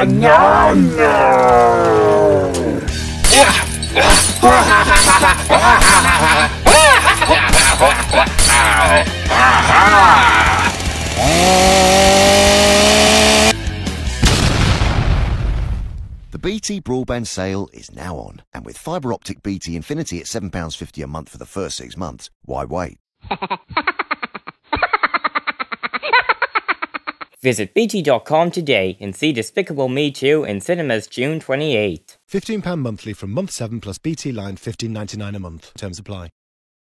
The BT broadband sale is now on, and with fibre optic BT Infinity at £7.50 a month for the first six months, why wait? Visit bt.com today and see Despicable Me 2 in cinemas June 28. £15 monthly from month 7 plus BT line 15.99 a month. Terms apply.